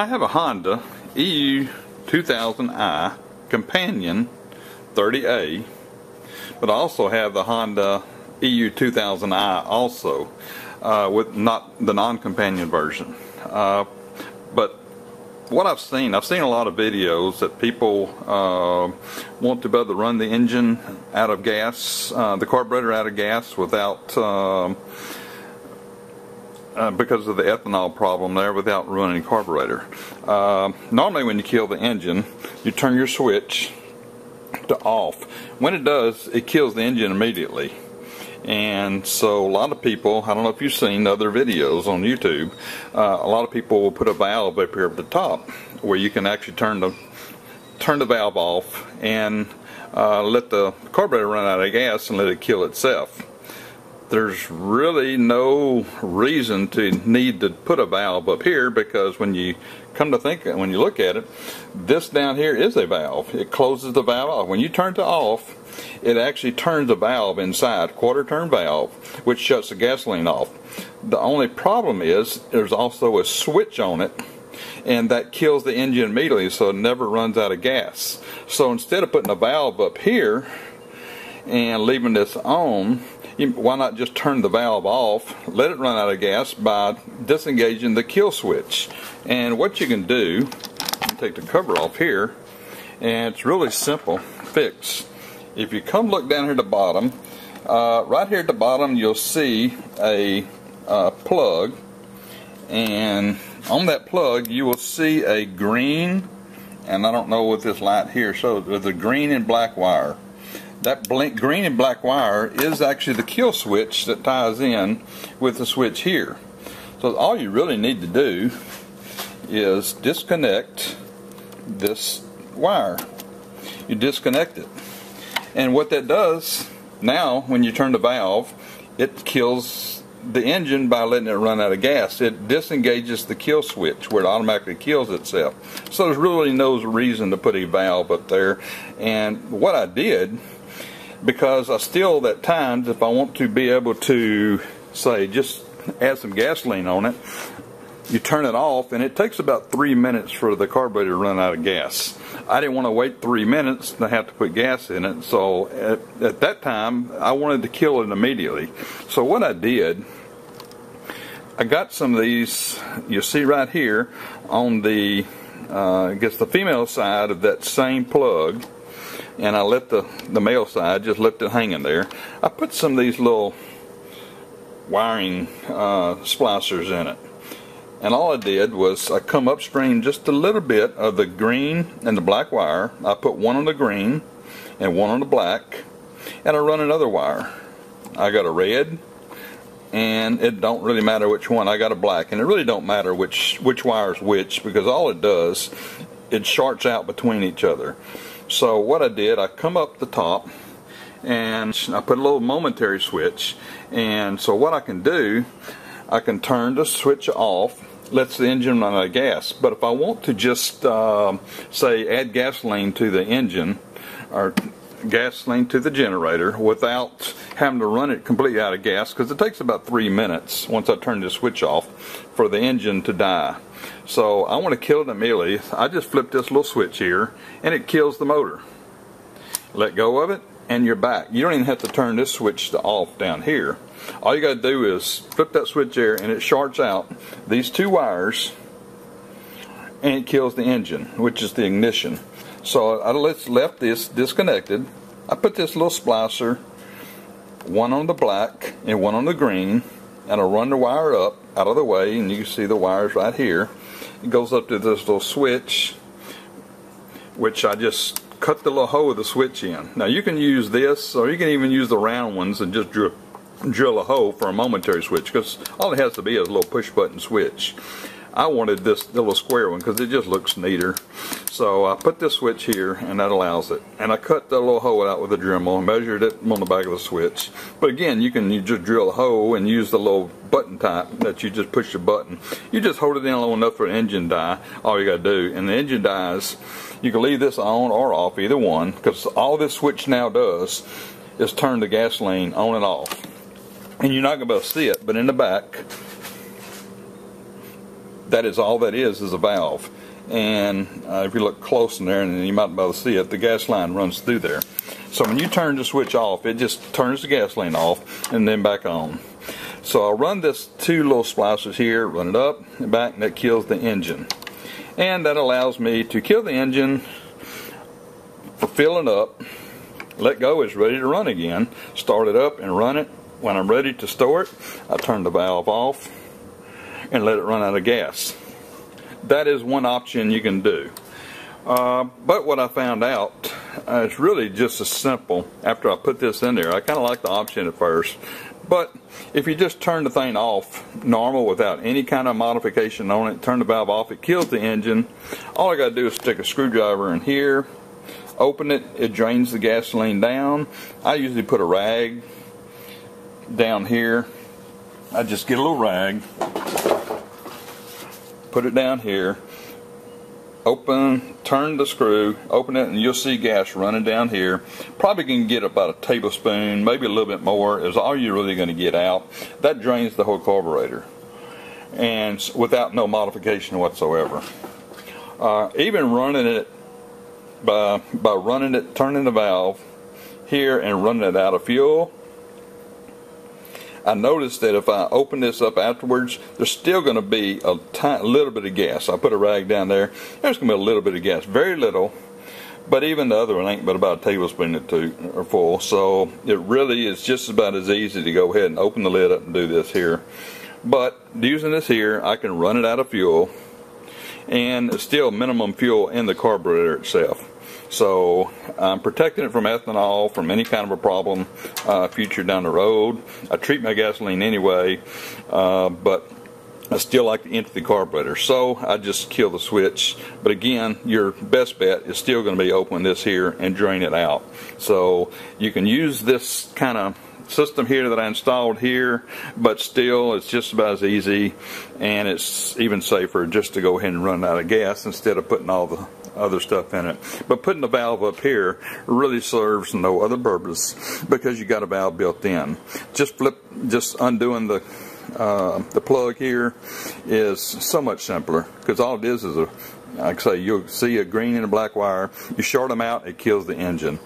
I have a Honda EU 2000i Companion 30A, but I also have the Honda EU 2000i also, uh, with not the non-companion version. Uh, but what I've seen, I've seen a lot of videos that people uh, want to be able to run the engine out of gas, uh, the carburetor out of gas without um, uh, because of the ethanol problem there without ruining carburetor. Uh, normally when you kill the engine, you turn your switch to off. When it does, it kills the engine immediately. And so a lot of people, I don't know if you've seen other videos on YouTube, uh, a lot of people will put a valve up here at the top where you can actually turn the turn the valve off and uh, let the carburetor run out of gas and let it kill itself there's really no reason to need to put a valve up here because when you come to think when you look at it this down here is a valve. It closes the valve off. When you turn it off it actually turns the valve inside quarter turn valve which shuts the gasoline off. The only problem is there's also a switch on it and that kills the engine immediately so it never runs out of gas. So instead of putting a valve up here and leaving this on why not just turn the valve off, let it run out of gas by disengaging the kill switch. And what you can do, take the cover off here, and it's really simple fix. If you come look down here at the bottom, uh, right here at the bottom you'll see a uh, plug, and on that plug you will see a green, and I don't know what this light here shows, there's a green and black wire that green and black wire is actually the kill switch that ties in with the switch here. So all you really need to do is disconnect this wire. You disconnect it. And what that does, now when you turn the valve, it kills the engine by letting it run out of gas. It disengages the kill switch where it automatically kills itself. So there's really no reason to put a valve up there. And what I did because I still at times if I want to be able to say just add some gasoline on it you turn it off and it takes about three minutes for the carburetor to run out of gas. I didn't want to wait three minutes to have to put gas in it so at, at that time I wanted to kill it immediately. So what I did I got some of these you see right here on the uh, I guess the female side of that same plug and I let the, the male side, just left it hanging there. I put some of these little wiring uh, splicers in it. And all I did was I come upstream just a little bit of the green and the black wire. I put one on the green and one on the black, and I run another wire. I got a red, and it don't really matter which one. I got a black, and it really don't matter which which wire is which because all it does, it shorts out between each other. So what I did, I come up the top and I put a little momentary switch and so what I can do, I can turn the switch off lets the engine run out of gas. But if I want to just uh, say add gasoline to the engine or gasoline to the generator without having to run it completely out of gas because it takes about three minutes once I turn the switch off for the engine to die. So I want to kill it immediately. I just flip this little switch here and it kills the motor. Let go of it and you're back. You don't even have to turn this switch to off down here. All you got to do is flip that switch there and it shorts out these two wires and it kills the engine, which is the ignition. So I left this disconnected. I put this little splicer, one on the black and one on the green, and I run the wire up out of the way, and you can see the wires right here. It goes up to this little switch, which I just cut the little hole of the switch in. Now you can use this, or you can even use the round ones and just drill, drill a hole for a momentary switch, because all it has to be is a little push button switch. I wanted this little square one because it just looks neater. So I put this switch here and that allows it. And I cut the little hole out with a Dremel, and measured it on the back of the switch. But again, you can you just drill a hole and use the little button type that you just push the button. You just hold it in low enough for an engine die, all you gotta do. And the engine dies, you can leave this on or off, either one, because all this switch now does is turn the gasoline on and off. And you're not gonna be able to see it, but in the back, that is all that is is a valve. And uh, if you look close in there and you might be able to see it the gas line runs through there. So when you turn the switch off it just turns the gas line off and then back on. So I'll run this two little splicers here run it up and back and that kills the engine. And that allows me to kill the engine for filling up let go is ready to run again start it up and run it. When I'm ready to store it I turn the valve off and let it run out of gas that is one option you can do. Uh, but what I found out, uh, it's really just as simple. After I put this in there, I kind of like the option at first. But if you just turn the thing off normal without any kind of modification on it, turn the valve off, it kills the engine. All I got to do is stick a screwdriver in here, open it, it drains the gasoline down. I usually put a rag down here. I just get a little rag, put it down here, open, turn the screw, open it, and you'll see gas running down here. Probably can get about a tablespoon, maybe a little bit more, is all you're really going to get out. That drains the whole carburetor, and without no modification whatsoever. Uh, even running it by by running it, turning the valve here and running it out of fuel I noticed that if I open this up afterwards, there's still going to be a tiny, little bit of gas. I put a rag down there. There's going to be a little bit of gas, very little. But even the other one ain't but about a tablespoon or two or full. So it really is just about as easy to go ahead and open the lid up and do this here. But using this here, I can run it out of fuel and still minimum fuel in the carburetor itself. So I'm protecting it from ethanol, from any kind of a problem uh, future down the road. I treat my gasoline anyway, uh, but I still like to empty the carburetor. So I just kill the switch. But again, your best bet is still going to be open this here and drain it out. So you can use this kind of system here that I installed here, but still it's just about as easy and it's even safer just to go ahead and run out of gas instead of putting all the other stuff in it. But putting the valve up here really serves no other purpose because you got a valve built in. Just flip, just undoing the uh, the plug here is so much simpler because all it is is a like I say you'll see a green and a black wire you short them out it kills the engine